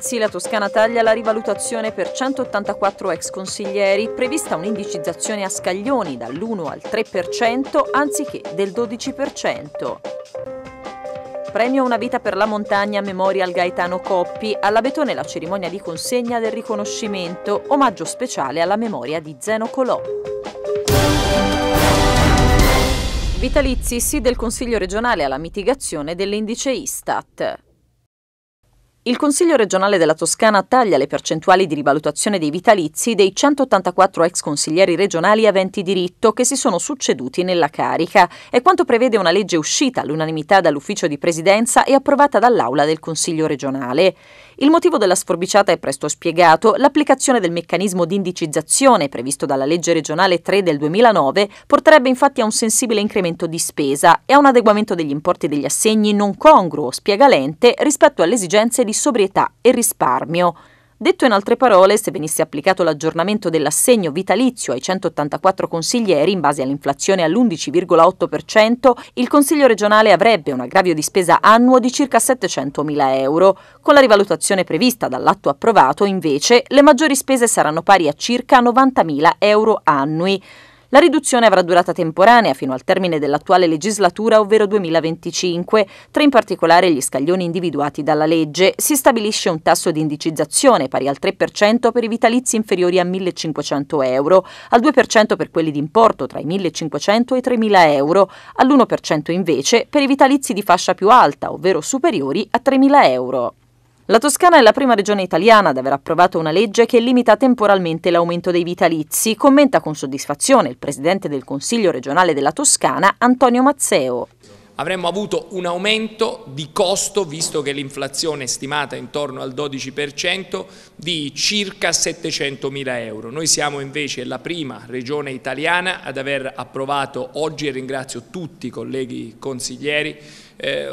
vitalizi la Toscana taglia la rivalutazione per 184 ex consiglieri, prevista un'indicizzazione a scaglioni dall'1 al 3% anziché del 12%. Premio Una vita per la montagna Memorial Gaetano Coppi, alla Betone la cerimonia di consegna del riconoscimento, omaggio speciale alla memoria di Zeno Colò. Vitalizi sì del Consiglio regionale alla mitigazione dell'indice Istat. Il Consiglio regionale della Toscana taglia le percentuali di rivalutazione dei vitalizi dei 184 ex consiglieri regionali aventi diritto che si sono succeduti nella carica. È quanto prevede una legge uscita all'unanimità dall'ufficio di presidenza e approvata dall'Aula del Consiglio regionale. Il motivo della sforbiciata è presto spiegato. L'applicazione del meccanismo di indicizzazione previsto dalla legge regionale 3 del 2009 porterebbe infatti a un sensibile incremento di spesa e a un adeguamento degli importi degli assegni non congruo, spiega Lente, rispetto alle esigenze di sobrietà e risparmio. Detto in altre parole, se venisse applicato l'aggiornamento dell'assegno vitalizio ai 184 consiglieri in base all'inflazione all'11,8%, il Consiglio regionale avrebbe un aggravio di spesa annuo di circa 700.000 euro. Con la rivalutazione prevista dall'atto approvato, invece, le maggiori spese saranno pari a circa 90.000 euro annui. La riduzione avrà durata temporanea fino al termine dell'attuale legislatura, ovvero 2025. Tra in particolare gli scaglioni individuati dalla legge. Si stabilisce un tasso di indicizzazione pari al 3% per i vitalizi inferiori a 1.500 euro, al 2% per quelli di importo tra i 1.500 e i 3.000 euro, all'1% invece per i vitalizi di fascia più alta, ovvero superiori a 3.000 euro. La Toscana è la prima regione italiana ad aver approvato una legge che limita temporalmente l'aumento dei vitalizi, commenta con soddisfazione il presidente del Consiglio regionale della Toscana, Antonio Mazzeo avremmo avuto un aumento di costo, visto che l'inflazione è stimata intorno al 12%, di circa 700 mila euro. Noi siamo invece la prima regione italiana ad aver approvato oggi, e ringrazio tutti i colleghi consiglieri,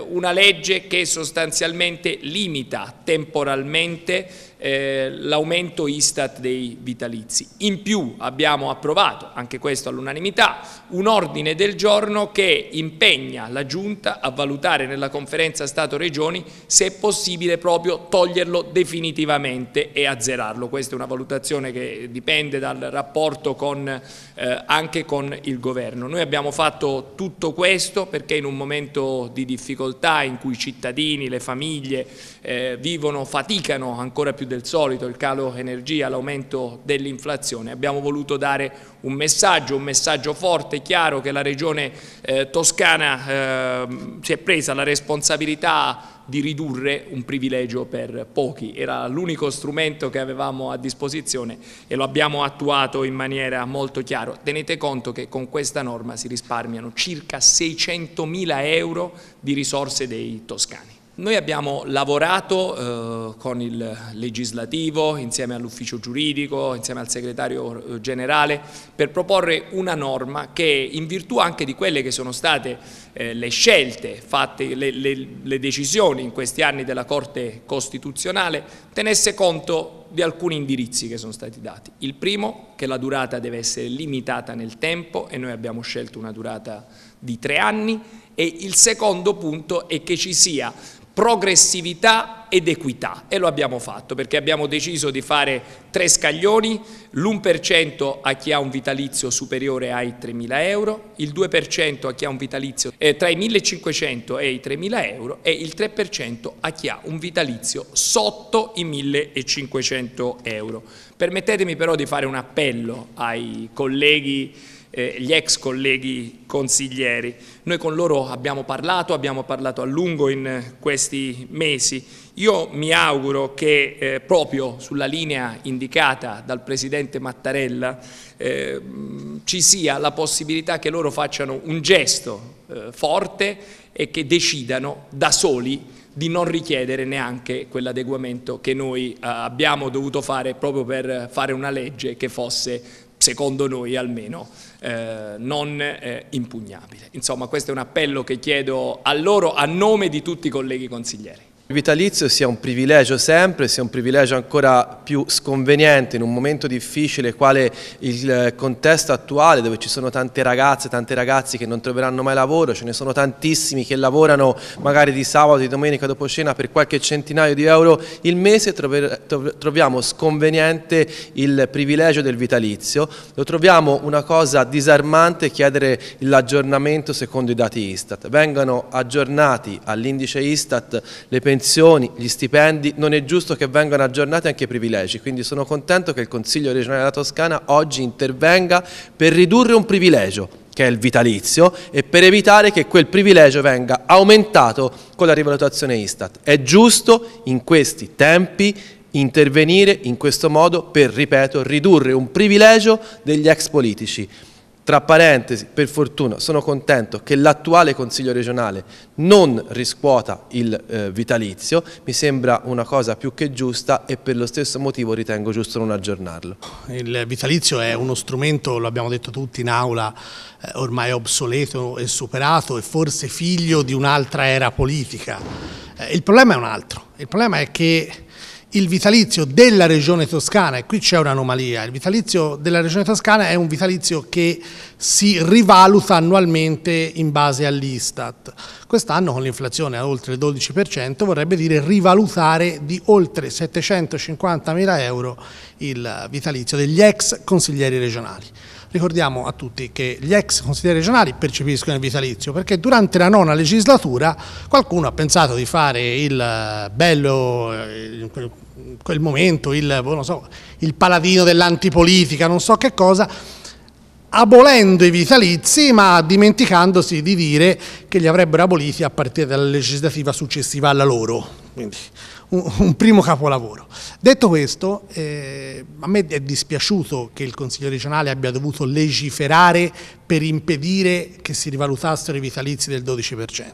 una legge che sostanzialmente limita temporalmente eh, l'aumento Istat dei vitalizi. In più abbiamo approvato, anche questo all'unanimità, un ordine del giorno che impegna la Giunta a valutare nella conferenza Stato-Regioni se è possibile proprio toglierlo definitivamente e azzerarlo. Questa è una valutazione che dipende dal rapporto con, eh, anche con il Governo. Noi abbiamo fatto tutto questo perché in un momento di difficoltà in cui i cittadini, le famiglie eh, vivono, faticano ancora più del solito, il calo energia, l'aumento dell'inflazione. Abbiamo voluto dare un messaggio, un messaggio forte, chiaro che la Regione eh, Toscana eh, si è presa la responsabilità di ridurre un privilegio per pochi. Era l'unico strumento che avevamo a disposizione e lo abbiamo attuato in maniera molto chiara. Tenete conto che con questa norma si risparmiano circa 600 mila euro di risorse dei toscani. Noi abbiamo lavorato eh, con il legislativo, insieme all'ufficio giuridico, insieme al segretario eh, generale, per proporre una norma che in virtù anche di quelle che sono state eh, le scelte fatte, le, le, le decisioni in questi anni della Corte Costituzionale, tenesse conto di alcuni indirizzi che sono stati dati. Il primo, che la durata deve essere limitata nel tempo e noi abbiamo scelto una durata di tre anni e il secondo punto è che ci sia progressività ed equità e lo abbiamo fatto perché abbiamo deciso di fare tre scaglioni, l'1% a chi ha un vitalizio superiore ai 3.000 euro, il 2% a chi ha un vitalizio eh, tra i 1.500 e i 3.000 euro e il 3% a chi ha un vitalizio sotto i 1.500 euro. Permettetemi però di fare un appello ai colleghi eh, gli ex colleghi consiglieri. Noi con loro abbiamo parlato, abbiamo parlato a lungo in questi mesi. Io mi auguro che eh, proprio sulla linea indicata dal Presidente Mattarella eh, ci sia la possibilità che loro facciano un gesto eh, forte e che decidano da soli di non richiedere neanche quell'adeguamento che noi eh, abbiamo dovuto fare proprio per fare una legge che fosse secondo noi almeno, eh, non eh, impugnabile. Insomma, questo è un appello che chiedo a loro a nome di tutti i colleghi consiglieri. Il vitalizio sia un privilegio sempre, sia un privilegio ancora più sconveniente in un momento difficile quale il contesto attuale dove ci sono tante ragazze, tanti ragazzi che non troveranno mai lavoro, ce ne sono tantissimi che lavorano magari di sabato, di domenica dopo cena per qualche centinaio di euro il mese, troviamo sconveniente il privilegio del vitalizio, lo troviamo una cosa disarmante chiedere l'aggiornamento secondo i dati Istat. Vengano aggiornati all'indice Istat le pensioni pensioni, gli stipendi, non è giusto che vengano aggiornati anche i privilegi, quindi sono contento che il Consiglio regionale della Toscana oggi intervenga per ridurre un privilegio che è il vitalizio e per evitare che quel privilegio venga aumentato con la rivalutazione Istat. È giusto in questi tempi intervenire in questo modo per, ripeto, ridurre un privilegio degli ex politici. Tra parentesi, per fortuna, sono contento che l'attuale Consiglio regionale non riscuota il eh, vitalizio, mi sembra una cosa più che giusta e per lo stesso motivo ritengo giusto non aggiornarlo. Il vitalizio è uno strumento, lo abbiamo detto tutti in aula, eh, ormai obsoleto e superato e forse figlio di un'altra era politica. Eh, il problema è un altro, il problema è che il vitalizio della regione toscana, e qui c'è un'anomalia, il vitalizio della regione toscana è un vitalizio che si rivaluta annualmente in base all'Istat. Quest'anno con l'inflazione a oltre il 12% vorrebbe dire rivalutare di oltre 750 mila euro il vitalizio degli ex consiglieri regionali. Ricordiamo a tutti che gli ex consiglieri regionali percepiscono il vitalizio perché durante la nona legislatura qualcuno ha pensato di fare il bello, in quel momento, il, so, il paladino dell'antipolitica, non so che cosa, abolendo i vitalizi ma dimenticandosi di dire che li avrebbero aboliti a partire dalla legislativa successiva alla loro. Quindi un, primo capolavoro. Detto questo, eh, a me è dispiaciuto che il Consiglio regionale abbia dovuto legiferare per impedire che si rivalutassero i vitalizi del 12%.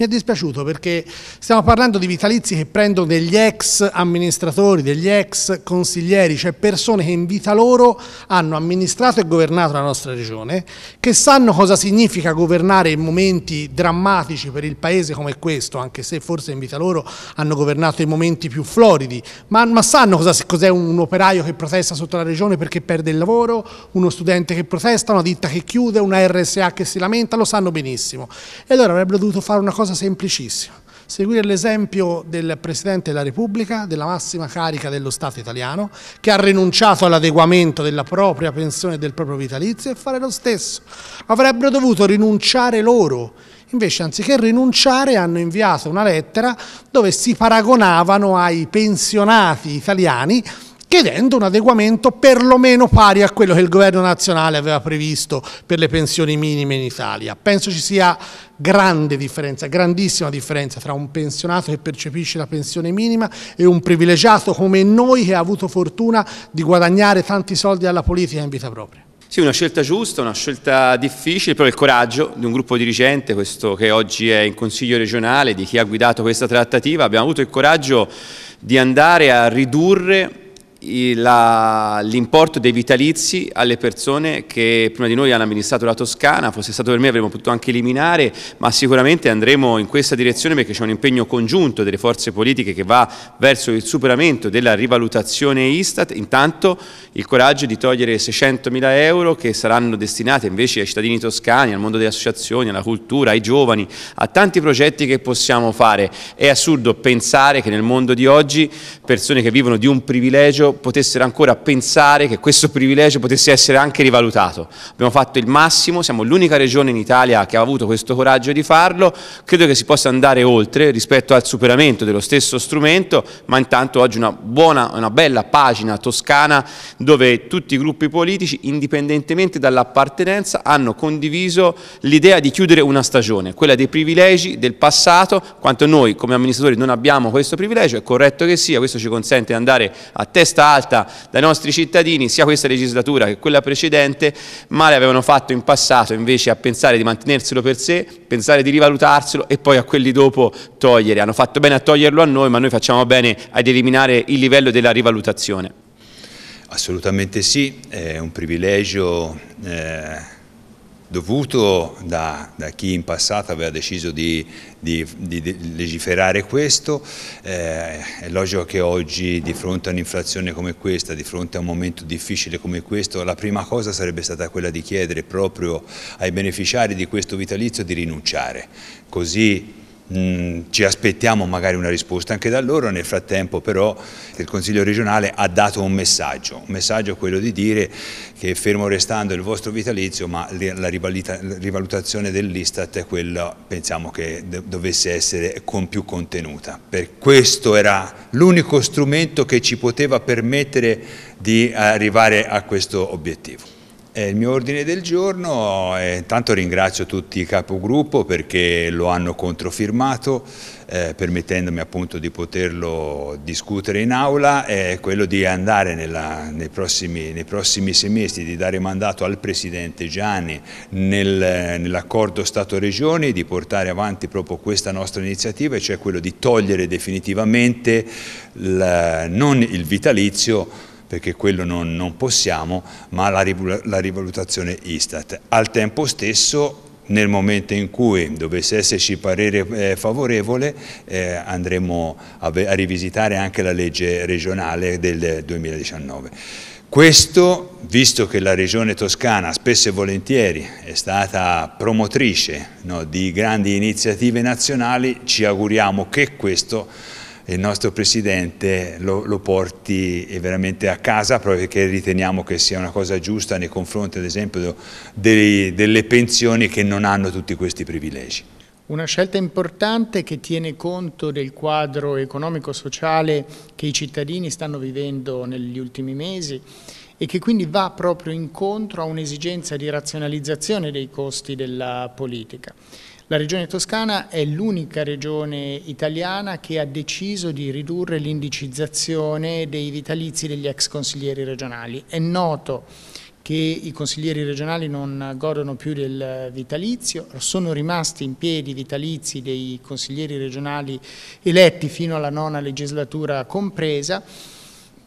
Mi è dispiaciuto perché stiamo parlando di vitalizi che prendono degli ex amministratori, degli ex consiglieri, cioè persone che in vita loro hanno amministrato e governato la nostra regione, che sanno cosa significa governare in momenti drammatici per il paese come questo, anche se forse in vita loro hanno governato in momenti più floridi, ma, ma sanno cos'è cos un operaio che protesta sotto la regione perché perde il lavoro, uno studente che protesta, una ditta che chiude, una RSA che si lamenta, lo sanno benissimo. E allora avrebbero dovuto fare una cosa cosa semplicissima, seguire l'esempio del Presidente della Repubblica, della massima carica dello Stato italiano, che ha rinunciato all'adeguamento della propria pensione e del proprio vitalizio e fare lo stesso. Avrebbero dovuto rinunciare loro, invece anziché rinunciare hanno inviato una lettera dove si paragonavano ai pensionati italiani chiedendo un adeguamento perlomeno pari a quello che il governo nazionale aveva previsto per le pensioni minime in Italia. Penso ci sia grande differenza, grandissima differenza tra un pensionato che percepisce la pensione minima e un privilegiato come noi che ha avuto fortuna di guadagnare tanti soldi alla politica in vita propria. Sì, una scelta giusta, una scelta difficile, però il coraggio di un gruppo dirigente, questo che oggi è in Consiglio regionale, di chi ha guidato questa trattativa, abbiamo avuto il coraggio di andare a ridurre l'importo dei vitalizi alle persone che prima di noi hanno amministrato la Toscana, fosse stato per me avremmo potuto anche eliminare, ma sicuramente andremo in questa direzione perché c'è un impegno congiunto delle forze politiche che va verso il superamento della rivalutazione Istat, intanto il coraggio di togliere 600 mila euro che saranno destinati invece ai cittadini toscani, al mondo delle associazioni, alla cultura, ai giovani, a tanti progetti che possiamo fare. È assurdo pensare che nel mondo di oggi persone che vivono di un potessero ancora pensare che questo privilegio potesse essere anche rivalutato. Abbiamo fatto il massimo, siamo l'unica regione in Italia che ha avuto questo coraggio di farlo, credo che si possa andare oltre rispetto al superamento dello stesso strumento, ma intanto oggi una buona, una bella pagina toscana dove tutti i gruppi politici, indipendentemente dall'appartenenza, hanno condiviso l'idea di chiudere una stagione, quella dei privilegi del passato, quanto noi come amministratori non abbiamo questo privilegio, è corretto che sia, questo ci consente di andare a testa testa alta dai nostri cittadini, sia questa legislatura che quella precedente, male avevano fatto in passato invece a pensare di mantenerselo per sé, pensare di rivalutarselo e poi a quelli dopo togliere. Hanno fatto bene a toglierlo a noi, ma noi facciamo bene ad eliminare il livello della rivalutazione. Assolutamente sì, è un privilegio eh, dovuto da, da, chi in passato aveva deciso di, di, di legiferare questo, eh, è logico che oggi di fronte a un'inflazione come questa, di fronte a un momento difficile come questo, la prima cosa sarebbe stata quella di chiedere proprio ai beneficiari di questo vitalizio di rinunciare, così Mm, ci aspettiamo magari una risposta anche da loro, nel frattempo però il Consiglio regionale ha dato un messaggio, un messaggio quello di dire che fermo restando il vostro vitalizio ma la rivalutazione dell'Istat è quella, pensiamo che dovesse essere con più contenuta. Per questo era l'unico strumento che ci poteva permettere di arrivare a questo obiettivo. È il mio ordine del giorno, e intanto ringrazio tutti i capogruppo perché lo hanno controfirmato, eh, permettendomi appunto di poterlo discutere in aula, è quello di andare nella, nei, prossimi, nei, prossimi, semestri, di dare mandato al Presidente Gianni nel, nell'accordo Stato-Regioni, di portare avanti proprio questa nostra iniziativa, cioè quello di togliere definitivamente il, non il vitalizio, perché quello non, non possiamo, ma la, la rivalutazione Istat. Al tempo stesso nel momento in cui dovesse esserci parere eh, favorevole eh, andremo a, a, rivisitare anche la legge regionale del 2019. Questo, visto che la Regione Toscana spesso e volentieri è stata promotrice no, di grandi iniziative nazionali, ci auguriamo che questo il nostro Presidente lo, lo, porti veramente a casa proprio perché riteniamo che sia una cosa giusta nei confronti ad esempio dei, delle pensioni che non hanno tutti questi privilegi. Una scelta importante che tiene conto del quadro economico-sociale che i cittadini stanno vivendo negli ultimi mesi e che quindi va proprio incontro a un'esigenza di razionalizzazione dei costi della politica. La regione toscana è l'unica regione italiana che ha deciso di ridurre l'indicizzazione dei vitalizi degli ex consiglieri regionali. È noto che i consiglieri regionali non godono più del vitalizio, sono rimasti in piedi i vitalizi dei consiglieri regionali eletti fino alla nona legislatura compresa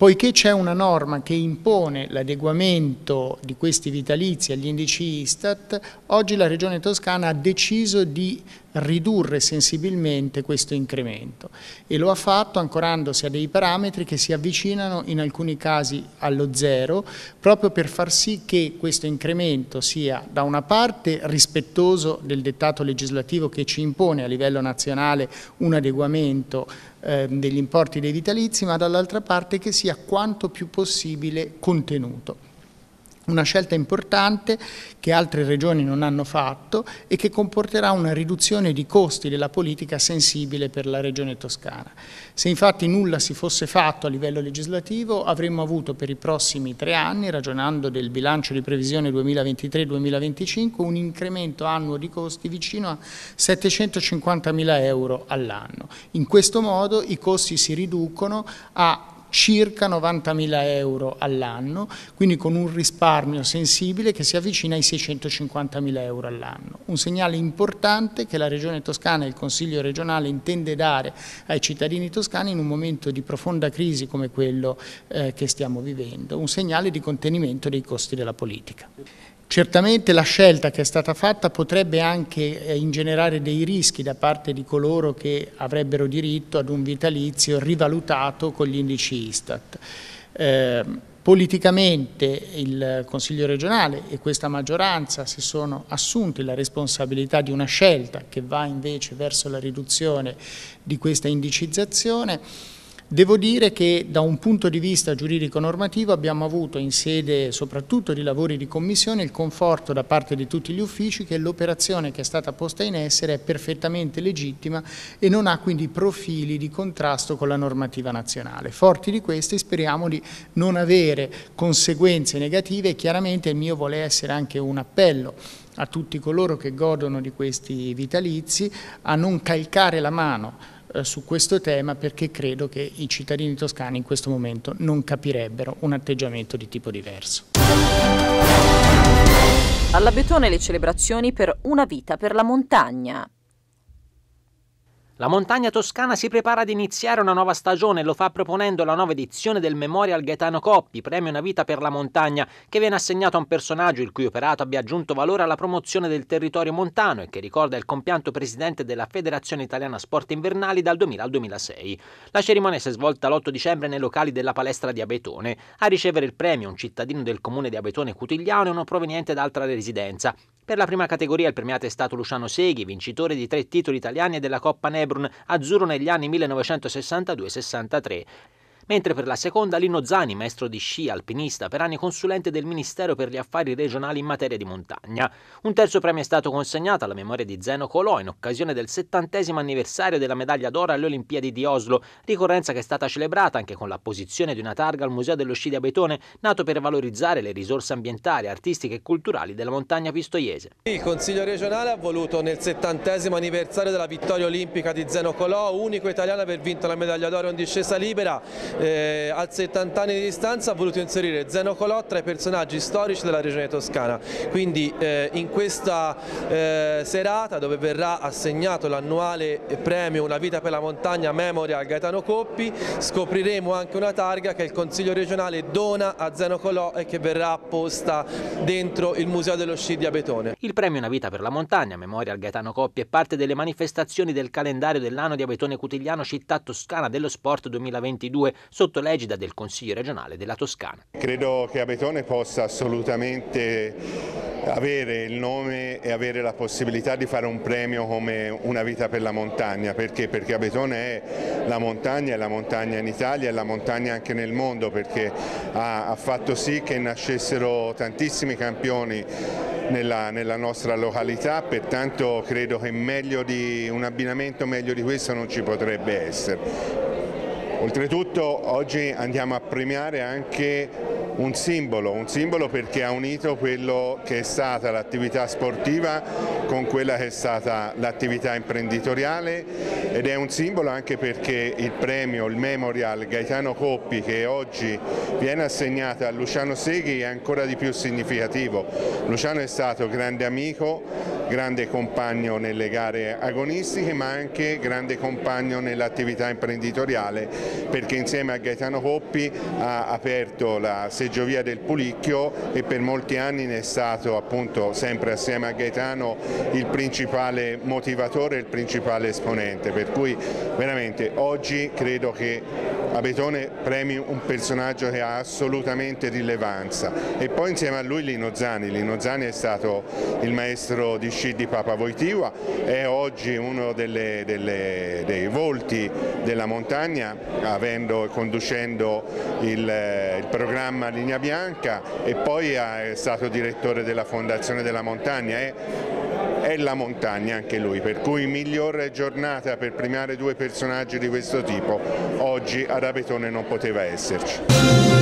Poiché c'è una norma che impone l'adeguamento di questi vitalizi agli indici Istat, oggi la Regione Toscana ha deciso di ridurre sensibilmente questo incremento e lo ha fatto ancorandosi a dei parametri che si avvicinano in alcuni casi allo zero proprio per far sì che questo incremento sia da una parte rispettoso del dettato legislativo che ci impone a livello nazionale un adeguamento eh, degli importi dei vitalizi ma dall'altra parte che sia quanto più possibile contenuto. Una scelta importante che altre regioni non hanno fatto e che comporterà una riduzione di costi della politica sensibile per la regione toscana. Se infatti nulla si fosse fatto a livello legislativo avremmo avuto per i prossimi tre anni, ragionando del bilancio di previsione 2023-2025, un incremento annuo di costi vicino a 750 mila euro all'anno. In questo modo i costi si riducono a circa 90.000 euro all'anno, quindi con un risparmio sensibile che si avvicina ai 650.000 euro all'anno. Un segnale importante che la Regione Toscana e il Consiglio regionale intende dare ai cittadini toscani in un momento di profonda crisi come quello eh, che stiamo vivendo, un segnale di contenimento dei costi della politica. Certamente la scelta che è stata fatta potrebbe anche eh, ingenerare dei rischi da parte di coloro che avrebbero diritto ad un vitalizio rivalutato con gli indici Istat. Eh, politicamente il Consiglio regionale e questa maggioranza si sono assunti la responsabilità di una scelta che va invece verso la riduzione di questa indicizzazione Devo dire che da un punto di vista giuridico-normativo abbiamo avuto in sede soprattutto di lavori di commissione il conforto da parte di tutti gli uffici che l'operazione che è stata posta in essere è perfettamente legittima e non ha quindi profili di contrasto con la normativa nazionale. Forti di questi speriamo di non avere conseguenze negative e chiaramente il mio vuole essere anche un appello a tutti coloro che godono di questi vitalizi a non calcare la mano su questo tema perché credo che i cittadini toscani in questo momento non capirebbero un atteggiamento di tipo diverso. Alla Betone le celebrazioni per Una vita per la montagna. La montagna toscana si prepara ad iniziare una nuova stagione e lo fa proponendo la nuova edizione del Memorial Gaetano Coppi, premio Una vita per la montagna, che viene assegnato a un personaggio il cui operato abbia aggiunto valore alla promozione del territorio montano e che ricorda il compianto presidente della Federazione Italiana Sport Invernali dal 2000 al 2006. La cerimonia si è svolta l'8 dicembre nei locali della palestra di Abetone. A ricevere il premio un cittadino del comune di Abetone Cutigliano e uno proveniente da altra residenza. Per la prima categoria il premiato è stato Luciano Seghi, vincitore di tre titoli italiani e della Coppa Nebrun azzurro negli anni 1962-63 mentre per la seconda Lino Zani, maestro di sci, alpinista, per anni consulente del Ministero per gli Affari Regionali in materia di montagna. Un terzo premio è stato consegnato alla memoria di Zeno Colò in occasione del settantesimo anniversario della medaglia d'oro alle Olimpiadi di Oslo, ricorrenza che è stata celebrata anche con l'apposizione di una targa al Museo dello Sci di Abetone, nato per valorizzare le risorse ambientali, artistiche e culturali della montagna pistoiese. Il Consiglio regionale ha voluto nel settantesimo anniversario della vittoria olimpica di Zeno Colò, unico italiano a aver vinto la medaglia d'oro in discesa libera, eh, al 70 anni di distanza ha voluto inserire Zeno Colò tra i personaggi storici della regione toscana, quindi eh, in questa eh, serata dove verrà assegnato l'annuale premio Una vita per la montagna Memorial Gaetano Coppi scopriremo anche una targa che il Consiglio regionale dona a Zeno Colò e che verrà apposta dentro il Museo dello Sci di Abetone. Il premio Una vita per la montagna Memorial Gaetano Coppi è parte delle manifestazioni del calendario dell'anno di Abetone Cutigliano Città Toscana dello Sport 2022 sotto l'egida del Consiglio regionale della Toscana. Credo che Abetone possa assolutamente avere il nome e avere la possibilità di fare un premio come una vita per la montagna, perché? Perché Abetone è la montagna, è la montagna in Italia, è la montagna anche nel mondo, perché ha, ha fatto sì che nascessero tantissimi campioni nella, nella, nostra località, pertanto credo che meglio di un abbinamento meglio di questo non ci potrebbe essere. Oltretutto oggi andiamo a premiare anche un simbolo, un simbolo perché ha unito quello che è stata l'attività sportiva con quella che è stata l'attività imprenditoriale ed è un simbolo anche perché il premio, il memorial Gaetano Coppi che oggi viene assegnato a Luciano Seghi è ancora di più significativo. Luciano è stato grande amico, grande compagno nelle gare agonistiche ma anche grande compagno nell'attività imprenditoriale perché insieme a Gaetano Coppi ha aperto la seggiovia del Pulicchio e per molti anni ne è stato appunto sempre assieme a Gaetano il principale motivatore il principale esponente. Per cui veramente oggi credo che Abetone premi un personaggio che ha assolutamente rilevanza e poi insieme a lui Lino Zani, Lino Zani è stato il maestro di sci di Papa Voitiva, è oggi uno delle, delle, dei volti della montagna avendo, conducendo il, il, programma Linea Bianca e poi è stato direttore della Fondazione della Montagna. È, è montagna anche lui, per cui miglior giornata per premiare due personaggi di questo tipo oggi ad Abetone non poteva esserci.